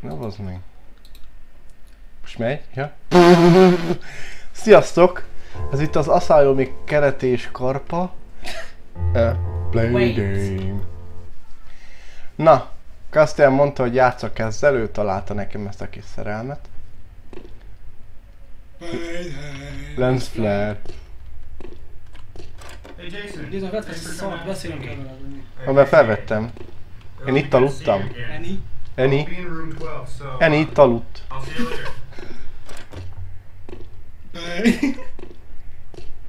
Na, az meg. Most megy? Ja? Sziasztok! Ez itt az Asayomi keretés karpa. Uh, play Wait. game. Na, Castian mondta, hogy játszok ezzel, ő találta nekem ezt a kis szerelmet. Lens flare. Hey Jason. Vedd fel beszélünk kell. Amivel felvettem. Én itt aludtam. Eni? Eni, I'll be in room 12, so uh, Eni itt aludt. I'll see you later.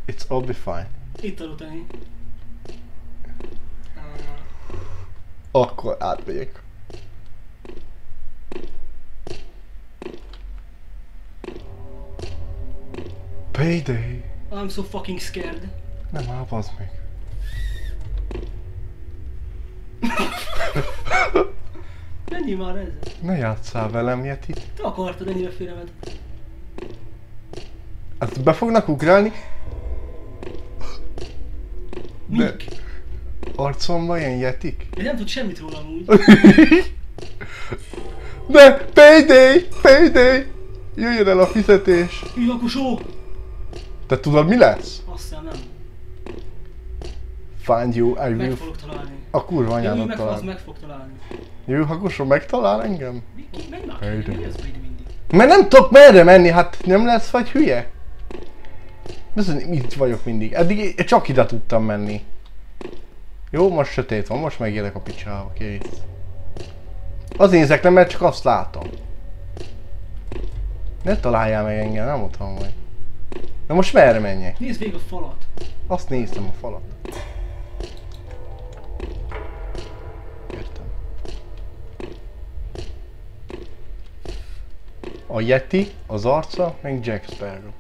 It's all be fine. Itt aludt Eni. Uh, Akkor átmegyek. Payday. I'm so fucking scared. Nem áll, bazd meg. Menjél már ezzel. Ne játsszál velem, Yetit. Te akartad ennyire félremed. Azt be fognak ugrálni? De Mik? arcomban ilyen Yetik? Én nem tud semmit róla amúgy. De Payday! Payday! Jöjjön el a fizetés! Ilakosó! Te tudod mi lesz? Azt hiszem nem. Find you, I Meg will... fogok találni. A kurva anyádat meg, az talál. meg fog találni. Jövő hakosan megtalál engem? Mi, ki, mindig? Mert nem tudok merre menni, hát nem lesz vagy hülye? Bizony, itt vagyok mindig. Eddig csak ide tudtam menni. Jó, most sötét van, most megélek a picsába, kész. Az nézek nem, mert csak azt látom. Ne találjál meg engem, nem otthon vagy. Na most merre menjek? Nézd végig a falat. Azt néztem a falat. A Yeti, az arca, meg Jack Sparrow.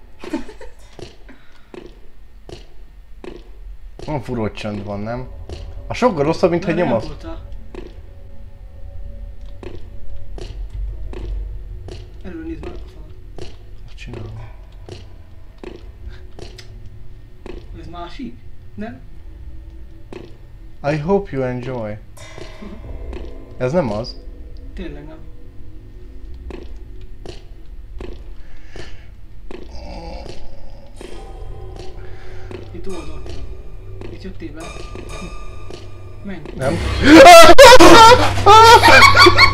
Van furó csönd van, nem? A sokkal rosszabb, mint ha nyomasz. Előre nézd már a falat. Azt csinálom. Ez másik? Nem? I hope you enjoy. Ez nem az. Tényleg nem. Van. Itt jöttél be. Menj. Nem?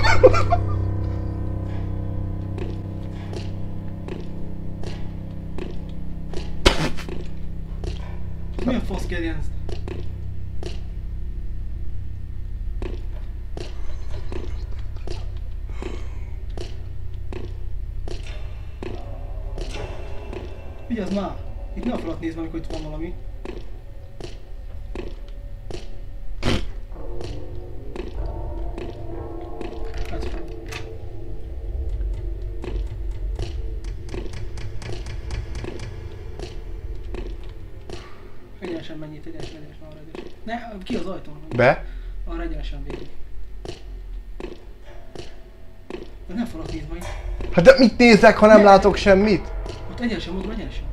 Itt ne a falat nézd, amikor itt van valami. Egyenesen menj itt, egyenesen, egyenesen, arra egyenesen. Ne, ki az ajtón? Be? Arra egyenesen végig. De nem falat nézd majd. Hát de mit nézek, ha nem látok semmit? Ott egyenesen, mondom, egyenesen.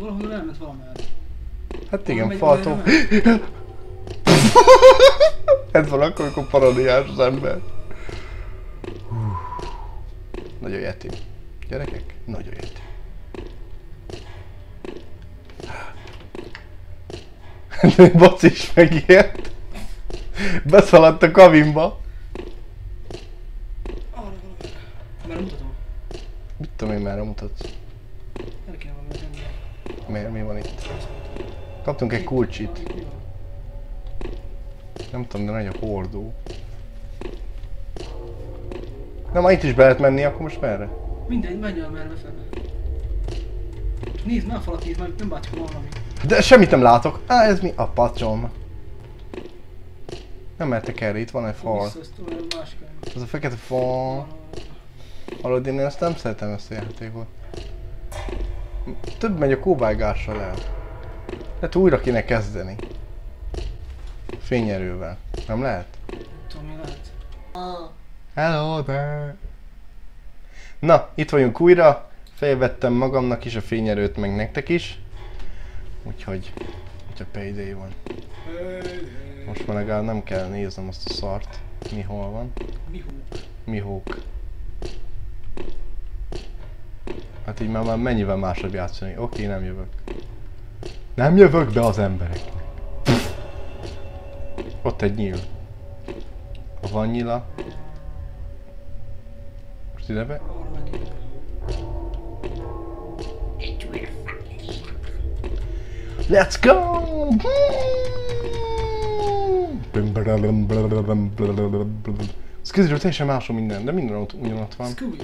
el? Valahonnan elment valamerre. Hát igen, Arra megy, faltó. arra. Ez van akkor, amikor parodiás az ember. Hú. Nagyon yeti. Gyerekek, nagyon yeti. Baci is megélt. Beszaladt a kabinba. Arra valamerre. Mert mutatom. Mit tudom én merre mutatsz? El kéne valami tenni. Miért, mi van itt? Kaptunk egy kulcsit. Nem tudom, de nagy a hordó. Na, ma itt is be lehet menni, akkor most merre? Mindegy, menj el merre befelé. Nézd, már a falat nézd, már nem bántjuk valami. De semmit nem látok. Á, ez mi? A pacsom. Nem mehetek erre, itt van egy fal. Ez a fekete fal. Hallod, én ezt nem szeretem ezt a játékot. Több megy a kóvágással el. Tehát újra kéne kezdeni. Fényerővel. Nem lehet? Tudom, mi lehet. Hello there! Na, itt vagyunk újra. Felvettem magamnak is a fényerőt, meg nektek is. Úgyhogy, úgyhogy payday van. Most már legalább nem kell néznem azt a szart. Mi hol van. Mi hó? Mi hók. Hát így már, már mennyivel másabb játszani. Oké, nem jövök. Nem jövök be az emberek. Ott egy nyíl. A vannyila. Most ide be. Let's go! Ez közül teljesen minden, de minden ott ugyanott van. Scooby.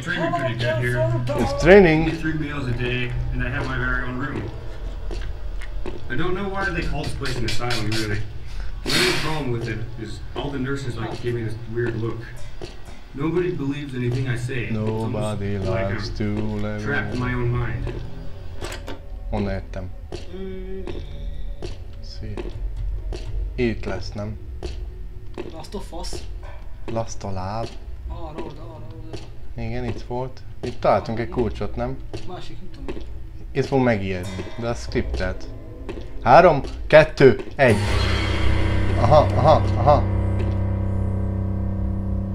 They train me pretty good here. It's I training. eat three meals a day, and I have my very own room. I don't know why they call this place an asylum, really. The only problem with it is all the nurses like give me this weird look. Nobody believes anything I say. It's Nobody like likes I'm to live. trapped in my own mind. Honnan jöttem? Mm. Szép. Itt lesz, nem? Azt a fasz. Laszt a láb. Arra, oda, arra, oda. Igen, itt volt. Itt találtunk egy kulcsot, nem? Másik, nem tudom. Itt fog megijedni, de a scriptet. Három, kettő, egy. Aha, aha, aha.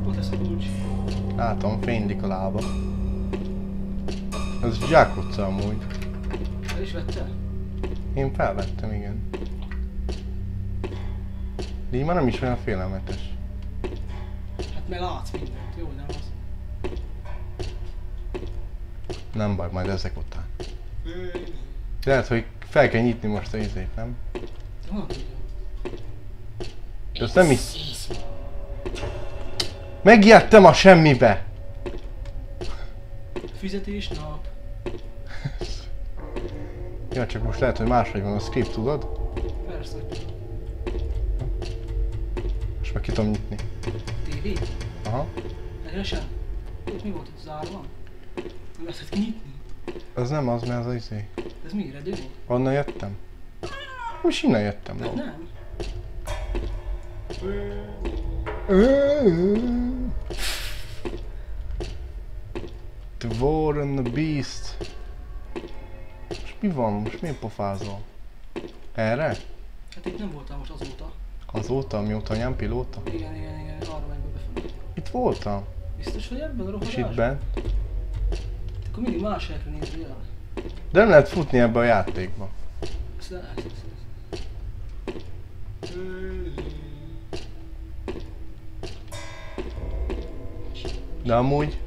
Ott lesz a kulcs. Látom, fénylik a lába. Ez zsákutca amúgy. El is vette? Én felvettem, igen. De így már nem is olyan félelmetes. Hát mert látsz mindent. Jó, nem az. Nem baj, majd ezek után. Lehet, hogy fel kell nyitni most a izét, nem? De azt nem is... Megijedtem a semmibe! Fizetés nap. Ja, csak most lehet, hogy máshogy van a script, tudod? Persze. Most meg ki tudom nyitni. TV? Aha. Egyenesen? Ott mi volt zárva? Nem kinyitni? Ez nem az, mert ez az izé. Ez mi? Redő? Onnan jöttem. Most innen jöttem, Hát nem. The War and the Beast. Most mi van? Most miért pofázol? Erre? Hát itt nem voltál most azóta. Azóta, mióta anyám pilóta? Igen, igen, igen, arra megy be befelé. Itt voltam. Biztos, hogy ebben a És rohadásban? itt bent. Akkor mindig más helyekre nézni el. De nem lehet futni ebbe a játékba. Lehet. De amúgy...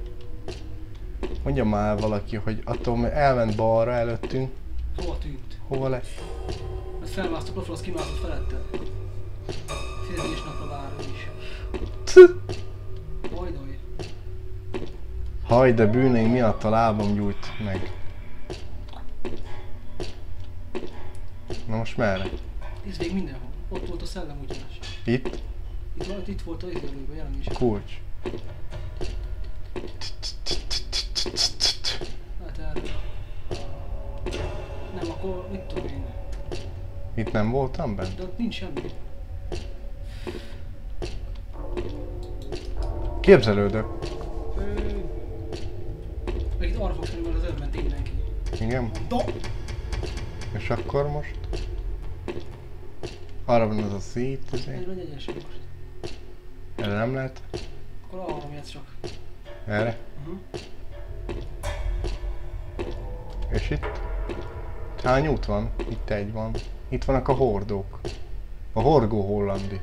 Mondja már valaki, hogy attól elment balra előttünk, Hova tűnt? hova lett? Mert felmásztok lefel, az kimászott feletted. Fizetés napra vár is. Haj, de bűneim miatt a lábam gyújt meg. Na most merre? Nézd végig mindenhol. Ott volt a szellem ugyanás. Itt? Itt, volt, itt volt a izdelőben jelenés. Kulcs. Hát erre. Nem, akkor mit tudom én. Itt nem voltam bent? De ott nincs semmi. Képzelődök. Meg itt arra fogsz menni, mert az előbb ment mindenki. Igen? Do! És akkor most? Arra van az a szét, vagy egyes most. Erre nem lehet? Akkor arra méhetsz csak. Erre? Uh-huh. És itt? Hány út van? Itt egy van. Itt vannak a hordók. A horgó hollandi.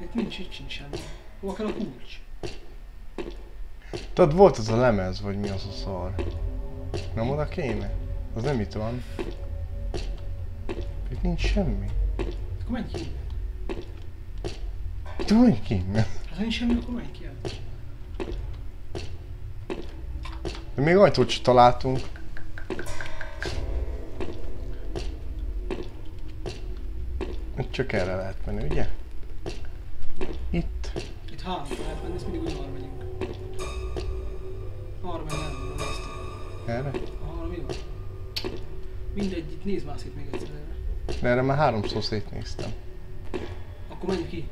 Itt nincs, itt sincs semmi. Hova kell a kulcs? Tudod, volt az a lemez, vagy mi az a szar? Nem oda kéne? Az nem itt van. Itt nincs semmi. Akkor menj ki. Itt vagy kéne. Hát ha nincs semmi, akkor menj ki el. De még ajtót sem találtunk. csak erre lehet menni, ugye? Itt. Itt három nézd már szét még egyszer erre. De erre már háromszor szétnéztem. Akkor menjünk ki.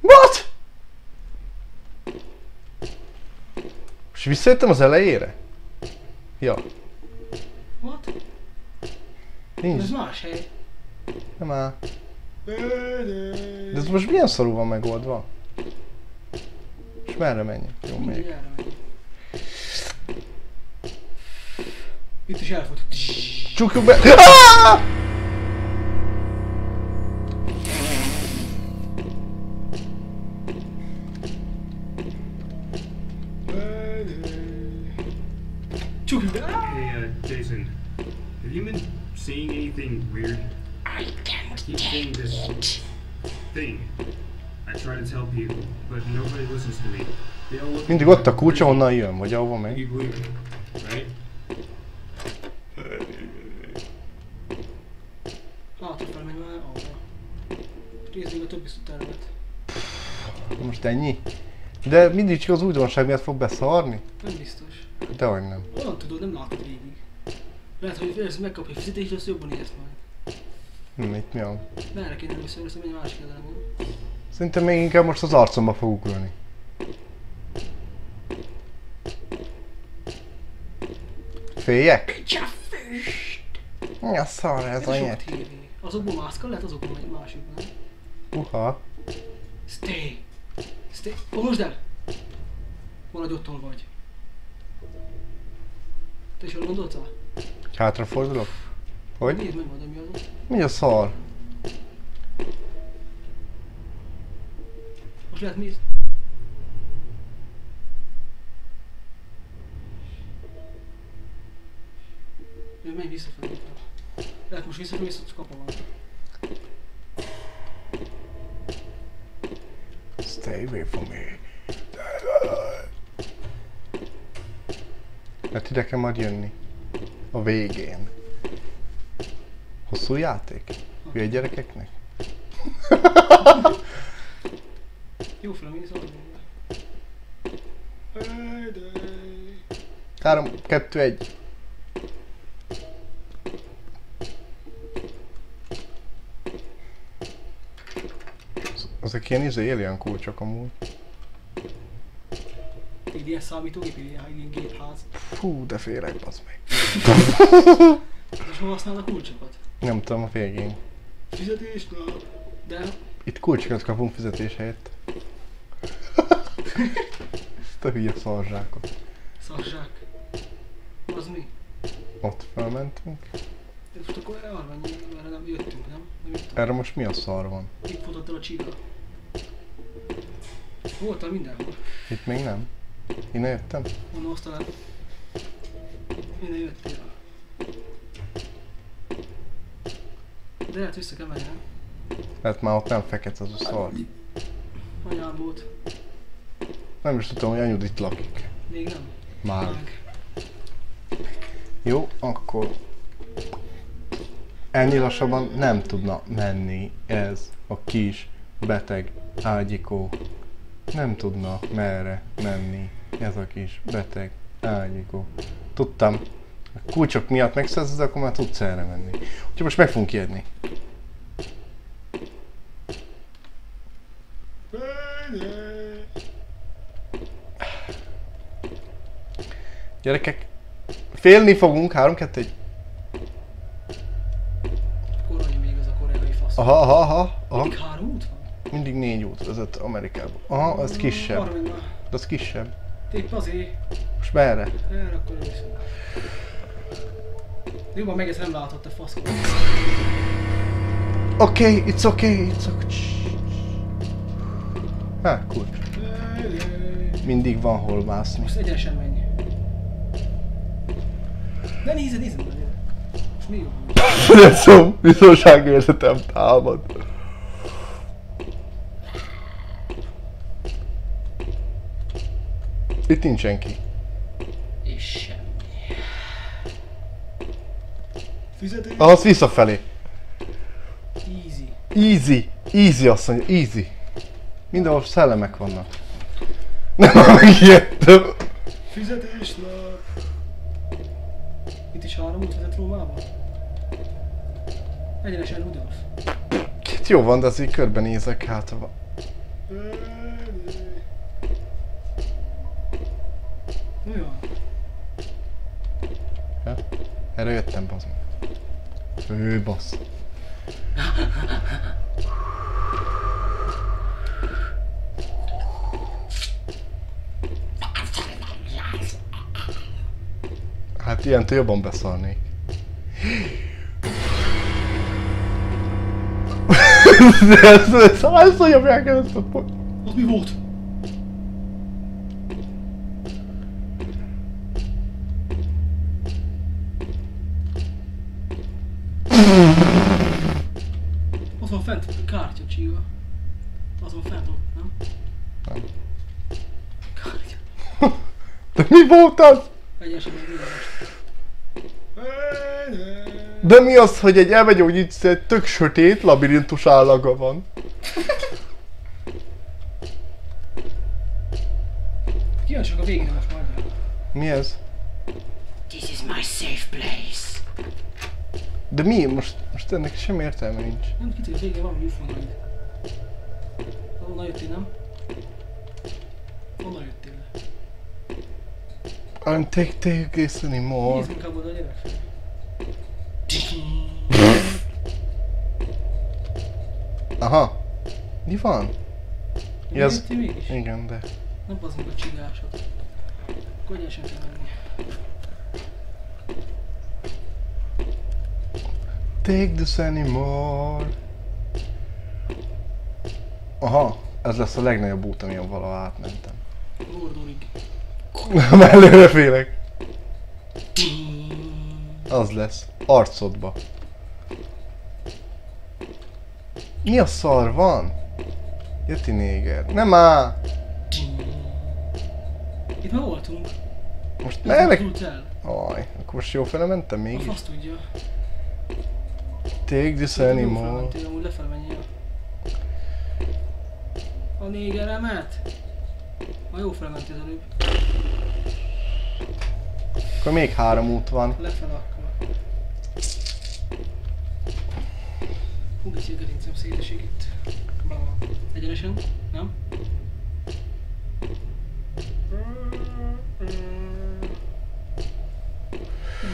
What? És visszajöttem az elejére? Ja, What? nincs. Ez más hely. Nem áll. De ez most milyen szarul van megoldva? És merre menjek? Jó, Mindegy, még. Itt is elfut. Csukjuk be! Ah! Mindig ott a kulcsa, honnan jön, vagy ahova megy. You believe it, right? Hátrafelé megy már arra. Nézzük a többi terület. Most ennyi? De mindig csak az újdonság miatt fog beszarni? Nem biztos. Dehogy nem. Olyan tudod, nem látod végig. Lehet, hogy először megkapja a fizetést, azt jobban érsz majd. Hm, itt mi van? Merre kéne először, először menj a másik ellen. Szerintem még inkább most az arcomba fog ugrani. Féljek? Mi a szar ez Ez a nyert? Azokból mászkal lehet, azokból megy a másikban. Uha. Stay! Stay! Olvasd el! Maradj ott, ahol vagy. Te is jól gondoltál? Hátrafordulok? Hogy? Nézd meg majd, ami az ott. Mi a szar? Most lehet mi? Ő menj visszafelé. Lehet most visszafelé, vissza kapom van. Stay away from me. Hát ide kell majd jönni. A végén. Hosszú játék? Hülye gyerekeknek? Jó fel, mi szóval. 3, 2, 1. Ezek ilyen izé alien kulcsok amúgy. Egy ilyen számítógép, egy ilyen gépház. Fú, de félek, bazd meg. És hol használod a kulcsokat? Nem tudom, a végén. Fizetésnál. De Itt kulcsokat kapunk fizetés helyett. Ezt a hülye szarzsákot. szarzsák. Az mi? Ott felmentünk. De most akkor arra erre nem jöttünk, nem? Nem. Erre most mi a szar van? Itt futott el a csiga. Voltam mindenhol. Itt még nem. Innen jöttem? Honnan hoztál el? Innen jöttél. De lehet vissza kell menni, nem? Lehet már ott nem fekete az a szar. Anyám volt. Nem is tudom, hogy anyud itt lakik. Még nem. Már. Jó, akkor ennyi lassabban nem tudna menni ez a kis beteg ágyikó. Nem tudna merre menni ez a kis beteg ágyikó. Tudtam, a kulcsok miatt megszerzed, akkor már tudsz erre menni. Úgyhogy most meg fogunk ijedni. Gyerekek, félni fogunk, 3, 2, 1. Korai még az a koreai fasz. Aha, aha, aha, aha. Mindig három út van? Mindig négy út vezet Amerikába. Aha, ez Arra kisebb. már. De az kisebb. Épp azért. Most merre? Erre akkor. Jó, van meg ezt nem látott, te faszkó. Okay, it's okay, it's okay. Hát, kulcs. Mindig van hol mászni. Most egyenesen menj. Ne nézed, nézed! Mi jó? Füleszom, biztonságérzetem támad. Itt nincs senki. És semmi. Fizetés? Ahhoz visszafelé. Easy. Easy. Easy azt mondja, easy. Mindenhol szellemek vannak. Nem, megijedtem. Fizetéslap. Is három út vezet Rómába? Egyenesen Rudolf. Hát jó van, de azért körbenézek, hát va- Olyan. ja? Erre jöttem, bazd meg. Ő, bassz. Hát ilyentől jobban beszarnék. De ez, ez hányszor nyomják el ezt a Az mi volt? Az van fent, kártya csíva. Az van fent ott, nem? Nem. Kártya. De mi volt az? Mindenest. De mi az, hogy egy elmegyógyítsz tök sötét labirintus állaga van? Kíváncsiak a végére most majd. Mi ez? This is my safe place. De mi? Most, most ennek semmi értelme nincs. Nem a végén valami ufonaid. Honnan jöttél, nem? Honnan jöttél le? I'm take take this anymore. Nézd inkább oda, gyerek fel. Aha. Mi van? Mi mégis? Igen, de... Nem bazd meg a csigásod. Akkor egyenesen kell menni. Take this anymore. Aha. Ez lesz a legnagyobb út, amin valaha átmentem. Mordorig. Nem előre félek. Az lesz. Arcodba. Mi a szar van? Jötti néger. Nem áll! Itt már voltunk. Most Nem merek... indult el. Aj, akkor most jó fele mentem A mégis. fasz tudja. Take this Szerintem jó anymore. felmentél, amúgy lefele menjél. A négeremet? Ma jó felmentél az előbb. Akkor még három út van. Lefele geci a itt. Bla. Egyenesen? Nem?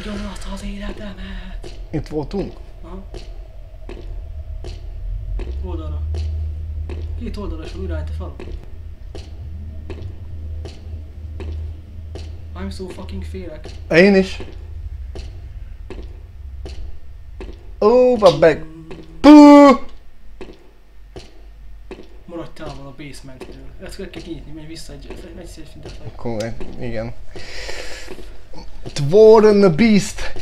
Ugyanazt az életemet! Itt voltunk? Aha. Oldalra. Két oldalra és újra állt a falu. I'm so fucking félek. Én is. Ó, babbeg. Távol a basement-től. Ezt kell kinyitni, menj vissza egy, egy, szintet fel. Akkor, igen. War and the Beast.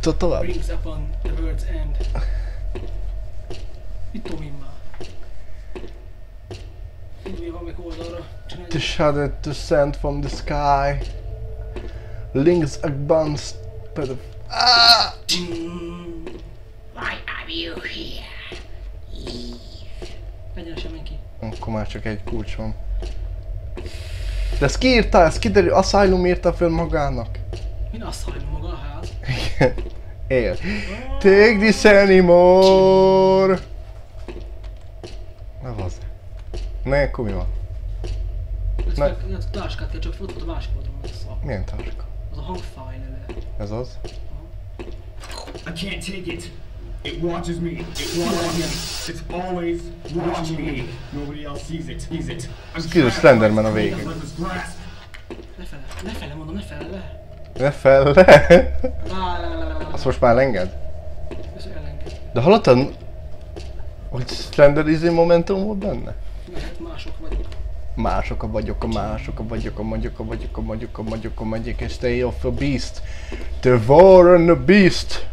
Tudod tovább? Brings upon the world's end. Mit tudom én már? Valamelyik oldalra. Csinálj To send from the sky. Links advanced. But ah! Akkor már csak egy kulcs van. De ezt ki írta? Ez kiderül, Asylum írta föl magának. Min asszállom maga a ház? Él. Take this anymore. Na az. Ne, akkor mi van? Fel, ez a táskát kell, csak ott a másik oldalon az a szar. Milyen táska? Az a hangfájl Ez az? I can't take it. It watches me. It watches me. It's always watching me. Nobody else sees it. Sees it. I'm Kiző trapped. Slenderman a végén. Lefele, lefele mondom, lefele, le. Ne fel le! Lá, lá, lá, lá, lá. Azt most már enged? Ez elenged. De hallottad, hogy Slender izé momentum volt benne? Mások vagyok. Mások a vagyok, a mások a vagyok, a magyok, a vagyok, a magyok, a magyok, a magyok, és stay off a beast. The war and the beast.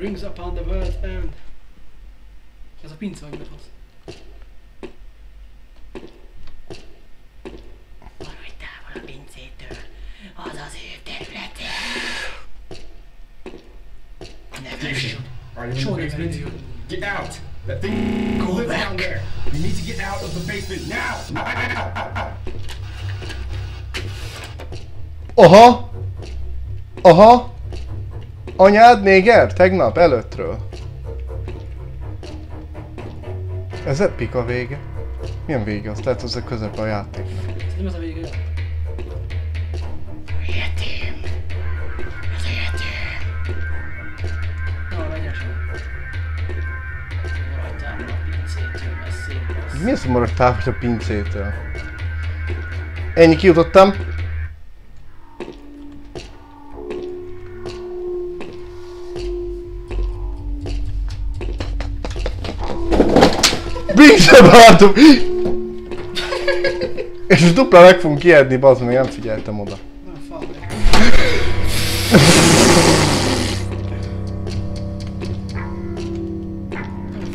Rings upon the world end. Ez a pince vagy befasz. Maradj távol a pincétől. Az az ő területe. Are you in Sure, the they're basement? gonna Get out! That thing Go lives back. down there. You need to get out of the basement now! Aha! Aha! Anyád néger? Tegnap? Előttről? Ez epik a vége. Milyen vége? Azt lehet, az a közepe a játéknak. Szerintem ez a vége. Az legyen Maradjál a lesz. Mi az, hogy maradtál a pincétől? Ennyi kijutottam. Látom! És most dupla meg fogunk kiedni, bazd meg, nem figyeltem oda. Nem fal.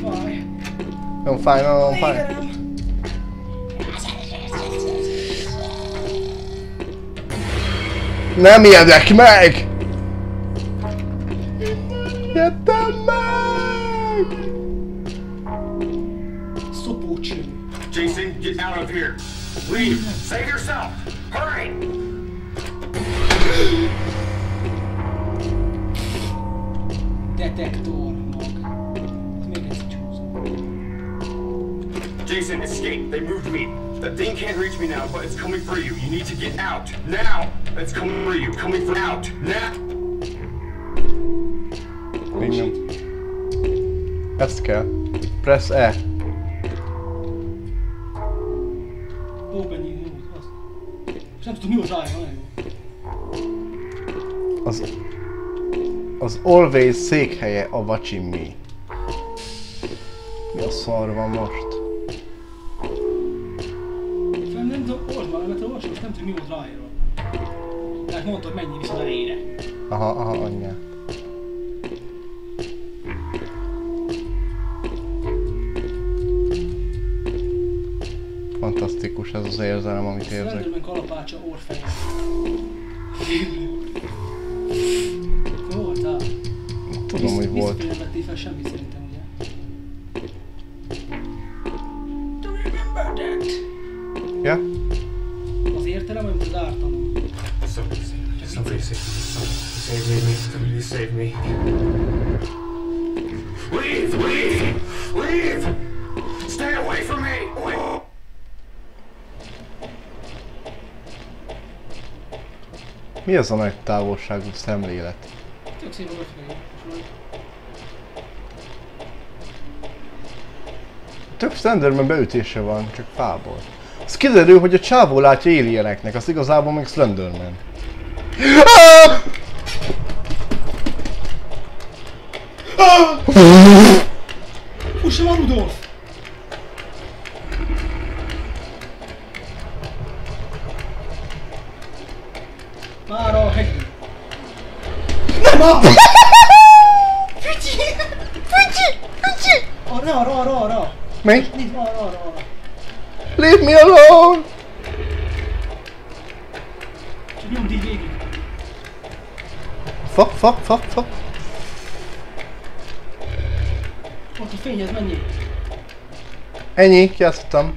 Nem. Nem fáj, fáj. Nem ijedek meg! Leave! Save yourself! Hurry! Detektor mag. Ez még egyszer csúszom. Jason, escape! They moved me! That thing can't reach me now, but it's coming for you. You need to get out! Now! It's coming for you! Coming for out! Now! Még nem. Ezt kell. Press E. Az... Az Always székhelye a Vacsimmi. Mi a szar van most? Fantasztikus ez az érzelem, amit érzek. Slenderman kalapácsa orfeje. Hol voltál? Tudom, hogy volt. Vissza vettél fel semmit szerintem, ugye? Do you remember that? Ja? Az értelem, vagy mint az me. Somebody save me. Somebody save me. Somebody save me. Leave! Leave! Leave! Stay away from me! Wait. Mi az a nagy távolságú szemlélet? Tök szép a befelé. Több Slenderman beütése van, csak fából. Az kiderül, hogy a csávó látja alieneknek, az igazából még Slenderman. Ah! Fussa már Rudolf! Nem a! Fücsi! Fücsi! Fücsi! Arra, arra, arra, arra! Mi? Nézd, arra, arra, arra. Leave me alone! Nyomd így végig. Fuck, fuck, fuck, fuck. Ott a fényhez mennyi? Ennyi, kiasztottam.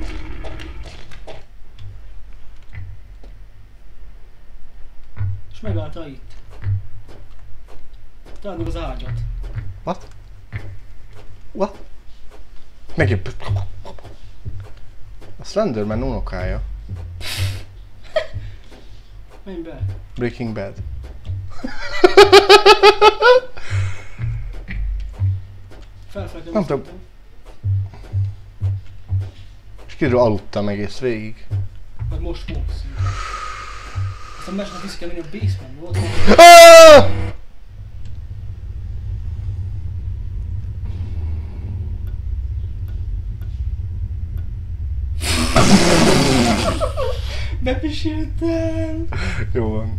És megállta itt. Találd meg az ágyat. What? What? Megint... A Slenderman unokája. Menj be. Breaking Bad. Felfele kell Nem tudom. És kiderül aludtam egész végig. Vagy most fogsz. Aztán másnap vissza kell menni a basementbe. Ott Bepisültem! Jó van.